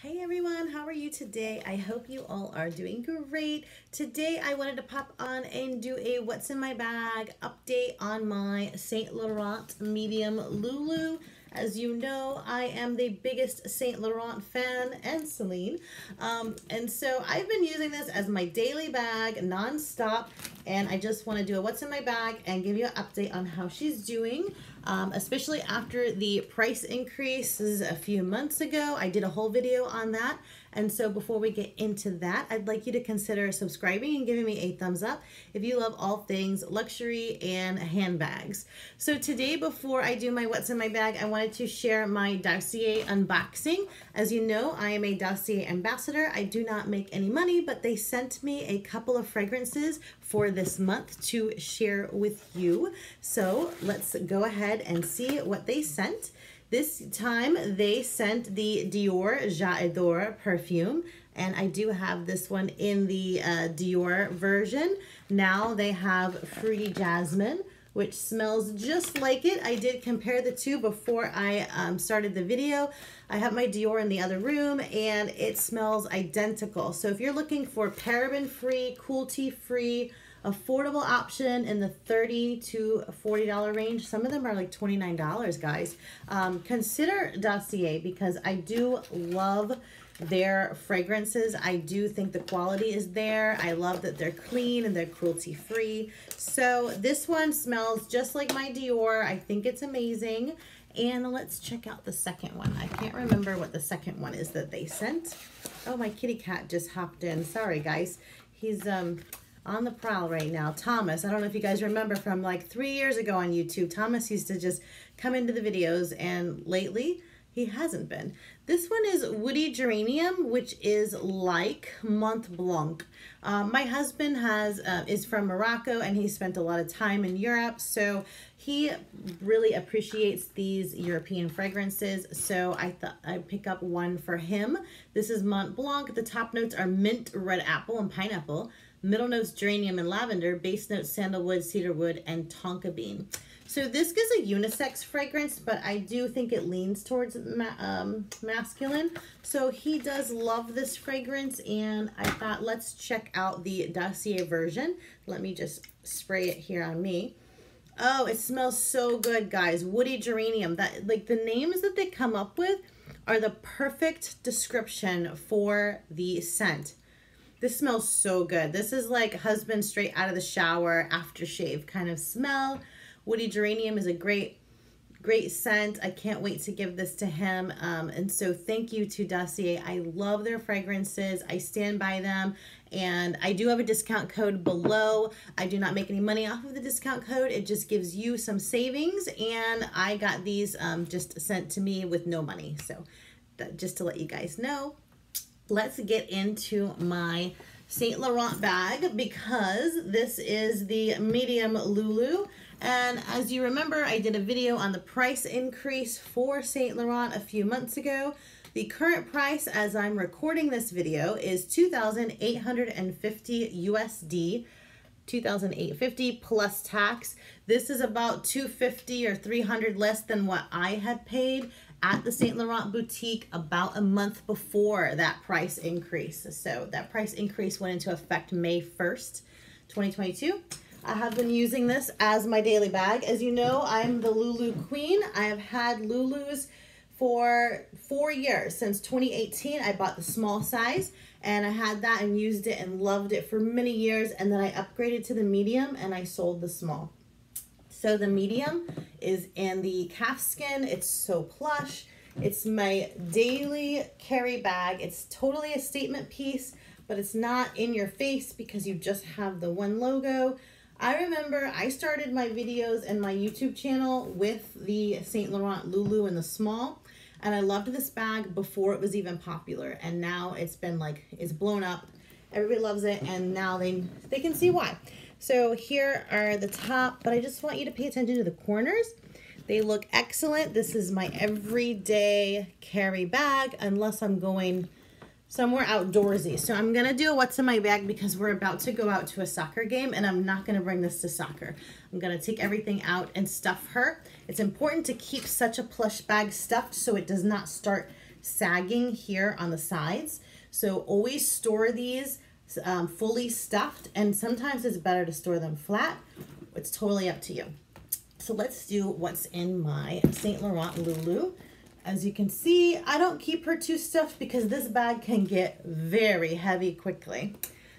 Hey everyone, how are you today? I hope you all are doing great. Today I wanted to pop on and do a what's in my bag update on my Saint Laurent medium LouLou. As you know, I am the biggest Saint Laurent fan and Celine. Um, and so I've been using this as my daily bag non-stop. And I just want to do a what's in my bag and give you an update on how she's doing um, especially after the price increases a few months ago. I did a whole video on that. And so before we get into that, I'd like you to consider subscribing and giving me a thumbs up if you love all things luxury and handbags. So today, before I do my what's in my bag, I wanted to share my dossier unboxing. As you know, I am a dossier ambassador. I do not make any money, but they sent me a couple of fragrances for this month to share with you. So let's go ahead and see what they sent. This time they sent the Dior J'adore perfume and I do have this one in the uh, Dior version. Now they have Fruity Jasmine which smells just like it. I did compare the two before I um, started the video. I have my Dior in the other room and it smells identical. So if you're looking for paraben-free, cruelty-free, affordable option in the 30 to $40 range. Some of them are like $29, guys. Um, consider Dossier because I do love their fragrances. I do think the quality is there. I love that they're clean and they're cruelty free. So this one smells just like my Dior. I think it's amazing. And let's check out the second one. I can't remember what the second one is that they sent. Oh, my kitty cat just hopped in. Sorry, guys. He's um on the prowl right now. Thomas, I don't know if you guys remember from like three years ago on YouTube, Thomas used to just come into the videos and lately he hasn't been. This one is Woody Geranium, which is like Mont Blanc. Um, my husband has uh, is from Morocco and he spent a lot of time in Europe, so he really appreciates these European fragrances. So I thought I'd pick up one for him. This is Mont Blanc. The top notes are mint, red apple, and pineapple. Middle notes geranium and lavender, base notes sandalwood, cedarwood, and tonka bean. So this gives a unisex fragrance, but I do think it leans towards ma um, masculine. So he does love this fragrance, and I thought let's check out the Dossier version. Let me just spray it here on me. Oh, it smells so good, guys. Woody geranium. That like the names that they come up with are the perfect description for the scent. This smells so good. This is like husband straight out of the shower, aftershave kind of smell. Woody Geranium is a great, great scent. I can't wait to give this to him. Um, and so thank you to Dossier. I love their fragrances. I stand by them. And I do have a discount code below. I do not make any money off of the discount code. It just gives you some savings. And I got these um, just sent to me with no money. So that, just to let you guys know let's get into my St. Laurent bag because this is the medium LouLou. And as you remember, I did a video on the price increase for St. Laurent a few months ago. The current price as I'm recording this video is 2,850 USD, 2,850 plus tax. This is about 250 or 300 less than what I had paid at the St. Laurent boutique about a month before that price increase. So that price increase went into effect May 1st, 2022. I have been using this as my daily bag. As you know, I'm the LouLou queen. I have had LouLous for four years. Since 2018, I bought the small size and I had that and used it and loved it for many years. And then I upgraded to the medium and I sold the small. So the medium is in the calfskin. It's so plush. It's my daily carry bag. It's totally a statement piece, but it's not in your face because you just have the one logo. I remember I started my videos and my YouTube channel with the St. Laurent LouLou in the small. And I loved this bag before it was even popular. And now it's been like, it's blown up. Everybody loves it. And now they, they can see why. So here are the top, but I just want you to pay attention to the corners. They look excellent. This is my everyday carry bag unless I'm going somewhere outdoorsy. So I'm gonna do a what's in my bag because we're about to go out to a soccer game and I'm not gonna bring this to soccer. I'm gonna take everything out and stuff her. It's important to keep such a plush bag stuffed so it does not start sagging here on the sides. So always store these um, fully stuffed and sometimes it's better to store them flat. It's totally up to you. So let's do what's in my St. Laurent LouLou. As you can see, I don't keep her too stuffed because this bag can get very heavy quickly.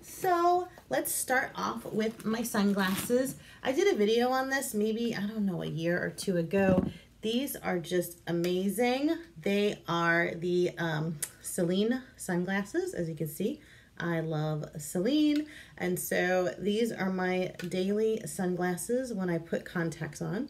So let's start off with my sunglasses. I did a video on this maybe, I don't know, a year or two ago. These are just amazing. They are the um, Celine sunglasses, as you can see. I love Celine. And so these are my daily sunglasses when I put contacts on.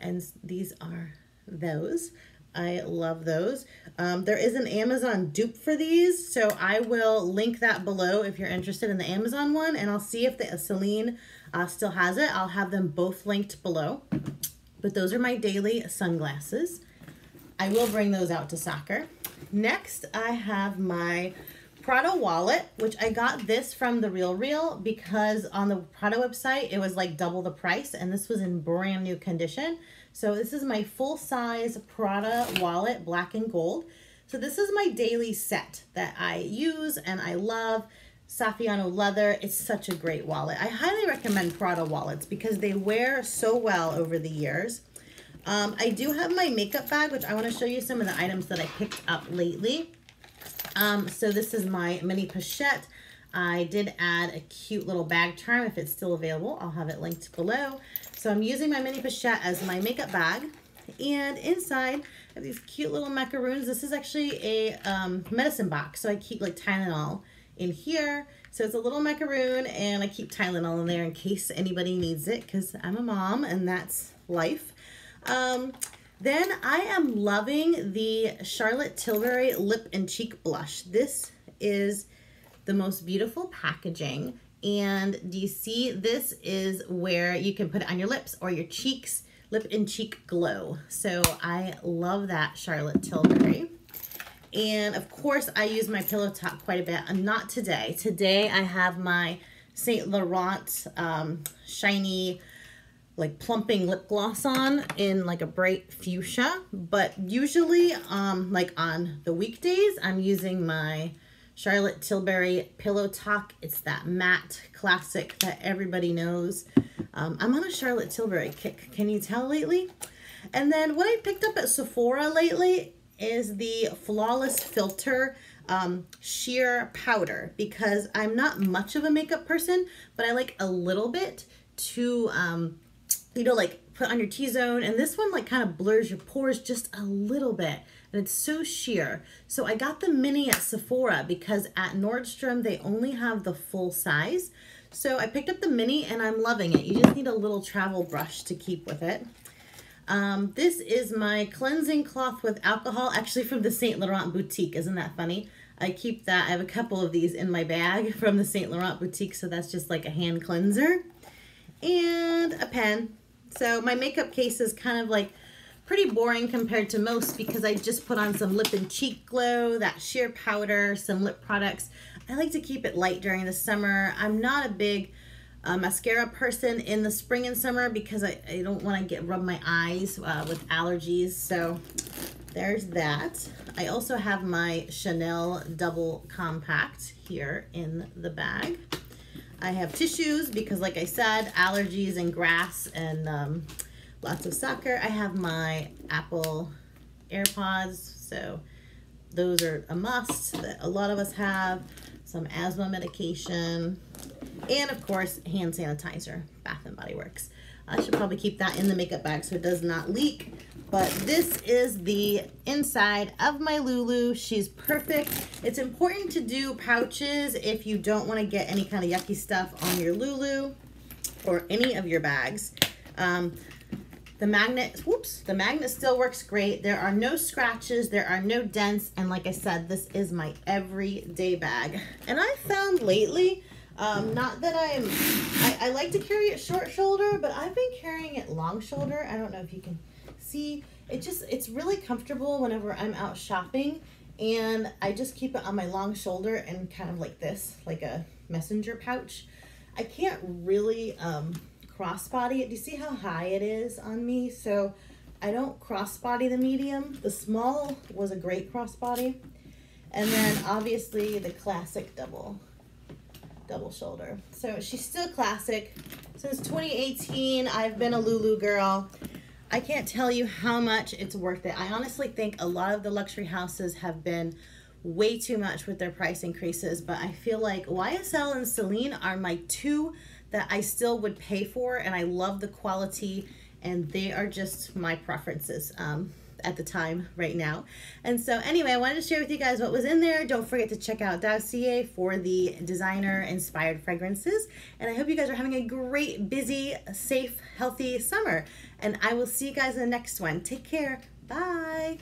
And these are those. I love those. Um, there is an Amazon dupe for these, so I will link that below if you're interested in the Amazon one, and I'll see if the Celine uh, still has it. I'll have them both linked below. But those are my daily sunglasses. I will bring those out to soccer. Next, I have my Prada wallet, which I got this from the Real Real because on the Prada website, it was like double the price and this was in brand new condition. So this is my full size Prada wallet, black and gold. So this is my daily set that I use and I love. Saffiano leather, it's such a great wallet. I highly recommend Prada wallets because they wear so well over the years. Um, I do have my makeup bag, which I want to show you some of the items that I picked up lately. Um, so this is my mini pochette. I did add a cute little bag charm. If it's still available, I'll have it linked below. So I'm using my mini pochette as my makeup bag. And inside, I have these cute little macaroons. This is actually a um, medicine box. So I keep like Tylenol in here. So it's a little macaroon and I keep Tylenol in there in case anybody needs it because I'm a mom and that's life. Um, then I am loving the Charlotte Tilbury Lip and Cheek Blush. This is the most beautiful packaging. And do you see this is where you can put it on your lips or your cheeks, lip and cheek glow. So I love that Charlotte Tilbury. And of course I use my Pillow Talk quite a bit. Not today. Today I have my St. Laurent um, shiny like plumping lip gloss on in like a bright fuchsia. But usually um, like on the weekdays, I'm using my Charlotte Tilbury Pillow Talk. It's that matte classic that everybody knows. Um, I'm on a Charlotte Tilbury kick. Can you tell lately? And then what I picked up at Sephora lately is the Flawless Filter um, sheer powder because I'm not much of a makeup person, but I like a little bit to um, you know, like put on your T-zone. And this one like kind of blurs your pores just a little bit. And it's so sheer. So I got the mini at Sephora because at Nordstrom, they only have the full size. So I picked up the mini and I'm loving it. You just need a little travel brush to keep with it. Um, this is my cleansing cloth with alcohol, actually from the St. Laurent boutique. Isn't that funny? I keep that. I have a couple of these in my bag from the St. Laurent boutique, so that's just like a hand cleanser. And a pen. So my makeup case is kind of like pretty boring compared to most because I just put on some lip and cheek glow, that sheer powder, some lip products. I like to keep it light during the summer. I'm not a big uh, mascara person in the spring and summer because I, I don't want to get rub my eyes uh, with allergies. So there's that. I also have my Chanel Double Compact here in the bag. I have tissues because like I said, allergies and grass and um, lots of soccer. I have my Apple AirPods, so those are a must that a lot of us have. Some asthma medication, and of course, hand sanitizer, Bath and Body Works. I should probably keep that in the makeup bag so it does not leak. But this is the inside of my LouLou. She's perfect. It's important to do pouches if you don't want to get any kind of yucky stuff on your LouLou or any of your bags. Um, the magnet, whoops, the magnet still works great. There are no scratches, there are no dents, and like I said, this is my everyday bag. And I found lately, um, not that I'm, I, I like to carry it short shoulder, but I've been carrying it long shoulder. I don't know if you can see, it just, it's really comfortable whenever I'm out shopping and I just keep it on my long shoulder and kind of like this, like a messenger pouch. I can't really um, crossbody it. Do you see how high it is on me? So I don't crossbody the medium. The small was a great crossbody. And then obviously the classic double, double shoulder. So she's still classic. Since 2018, I've been a LouLou girl. I can't tell you how much it's worth it. I honestly think a lot of the luxury houses have been way too much with their price increases, but I feel like YSL and Celine are my two that I still would pay for, and I love the quality, and they are just my preferences. Um, at the time right now. And so anyway, I wanted to share with you guys what was in there. Don't forget to check out Dossier for the designer inspired fragrances. And I hope you guys are having a great, busy, safe, healthy summer. And I will see you guys in the next one. Take care. Bye.